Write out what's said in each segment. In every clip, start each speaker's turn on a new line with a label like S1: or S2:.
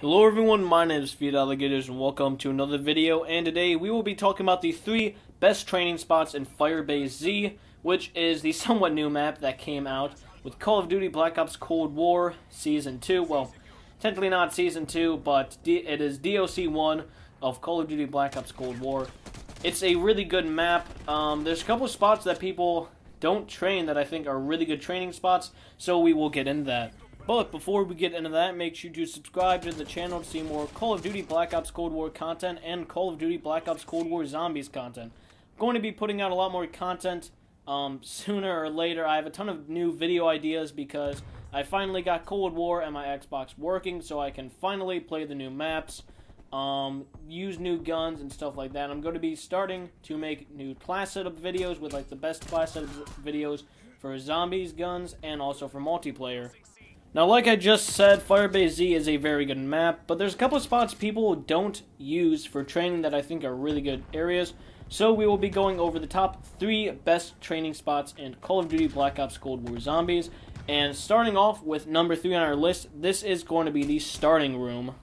S1: Hello everyone, my name is Speed Alligators and welcome to another video and today we will be talking about the three best training spots in Firebase Z which is the somewhat new map that came out with Call of Duty Black Ops Cold War Season 2. Well, technically not Season 2, but it is DLC 1 of Call of Duty Black Ops Cold War. It's a really good map. Um, there's a couple spots that people don't train that I think are really good training spots, so we will get into that. But before we get into that, make sure to subscribe to the channel to see more Call of Duty Black Ops Cold War content and Call of Duty Black Ops Cold War Zombies content. I'm going to be putting out a lot more content um, sooner or later. I have a ton of new video ideas because I finally got Cold War and my Xbox working, so I can finally play the new maps, um, use new guns and stuff like that. I'm going to be starting to make new class setup videos with like the best class setup videos for zombies, guns, and also for multiplayer. Now, like I just said, Firebase Z is a very good map, but there's a couple spots people don't use for training that I think are really good areas. So we will be going over the top three best training spots in Call of Duty Black Ops Cold War Zombies. And starting off with number three on our list, this is going to be the starting room.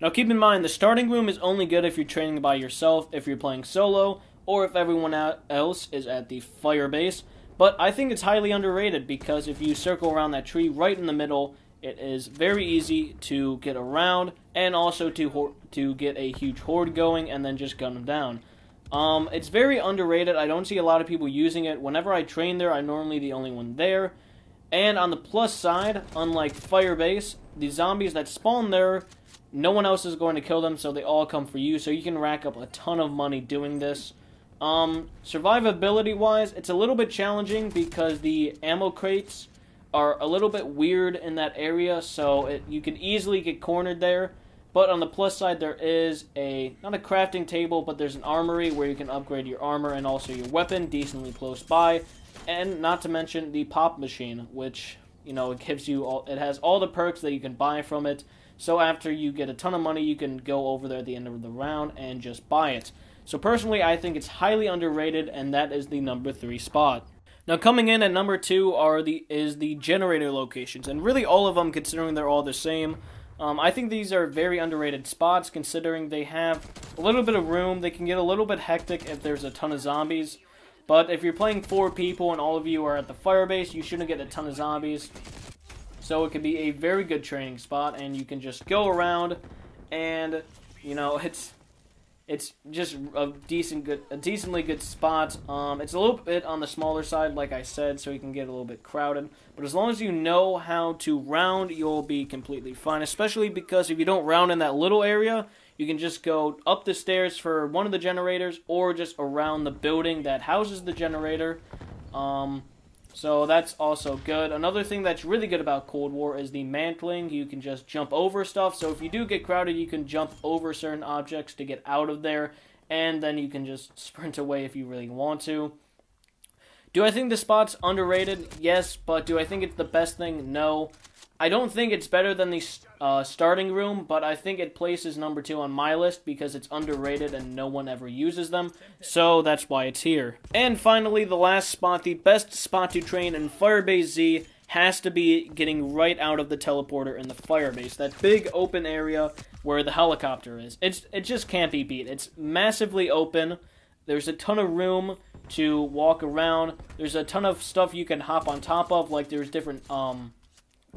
S1: Now keep in mind, the starting room is only good if you're training by yourself, if you're playing solo, or if everyone else is at the fire base. But I think it's highly underrated because if you circle around that tree right in the middle, it is very easy to get around and also to to get a huge horde going and then just gun them down. Um, it's very underrated. I don't see a lot of people using it. Whenever I train there, I'm normally the only one there. And on the plus side, unlike Firebase, the zombies that spawn there, no one else is going to kill them, so they all come for you. So you can rack up a ton of money doing this. Um, survivability wise, it's a little bit challenging because the ammo crates are a little bit weird in that area, so it, you can easily get cornered there. But on the plus side, there is a not a crafting table, but there's an armory where you can upgrade your armor and also your weapon decently close by, and not to mention the pop machine, which you know it gives you all. It has all the perks that you can buy from it. So after you get a ton of money, you can go over there at the end of the round and just buy it. So personally, I think it's highly underrated, and that is the number three spot. Now coming in at number two are the is the generator locations, and really all of them, considering they're all the same. Um, I think these are very underrated spots, considering they have a little bit of room. They can get a little bit hectic if there's a ton of zombies. But if you're playing four people and all of you are at the fire base, you shouldn't get a ton of zombies. So it could be a very good training spot, and you can just go around, and you know it's it's just a decent, good, a decently good spot. Um, it's a little bit on the smaller side, like I said, so you can get a little bit crowded. But as long as you know how to round, you'll be completely fine. Especially because if you don't round in that little area, you can just go up the stairs for one of the generators, or just around the building that houses the generator. Um, so that's also good. Another thing that's really good about Cold War is the mantling. You can just jump over stuff. So if you do get crowded, you can jump over certain objects to get out of there. And then you can just sprint away if you really want to. Do I think the spot's underrated? Yes, but do I think it's the best thing? No. I don't think it's better than the uh, starting room, but I think it places number two on my list because it's underrated and no one ever uses them. So that's why it's here. And finally, the last spot, the best spot to train in Firebase Z has to be getting right out of the teleporter in the firebase. That big open area where the helicopter is. It's it just can't be beat. It's massively open. There's a ton of room to walk around. There's a ton of stuff you can hop on top of, like there's different um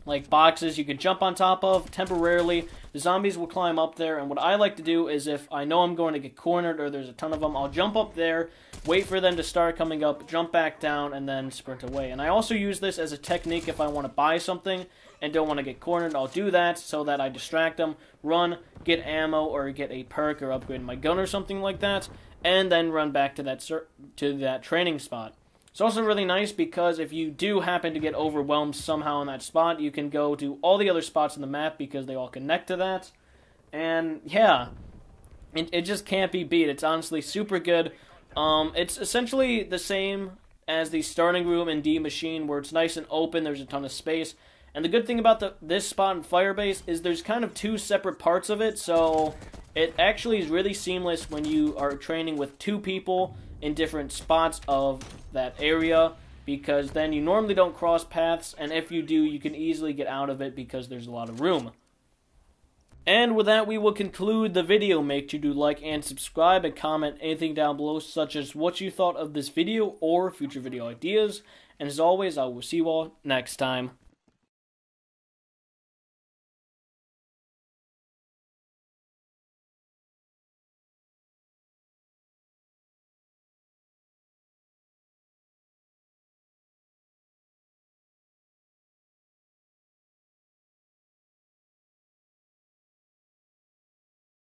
S1: like boxes you can jump on top of temporarily. The zombies will climb up there, and what I like to do is if I know I'm going to get cornered or there's a ton of them, I'll jump up there, wait for them to start coming up, jump back down, and then sprint away. And I also use this as a technique if I want to buy something and don't want to get cornered. I'll do that so that I distract them, run, get ammo, or get a perk or upgrade my gun or something like that, and then run back to that to that training spot. It's also really nice because if you do happen to get overwhelmed somehow in that spot, you can go to all the other spots in the map because they all connect to that. And yeah, it, it just can't be beat. It's honestly super good. Um, it's essentially the same as the starting room in Die Maschine where it's nice and open, there's a ton of space. And the good thing about the this spot in Firebase is there's kind of two separate parts of it, so it actually is really seamless when you are training with two people in different spots of that area because then you normally don't cross paths, and if you do, you can easily get out of it because there's a lot of room. And with that, we will conclude the video. Make sure to do like and subscribe and comment anything down below, such as what you thought of this video or future video ideas. And as always, I will see you all next time.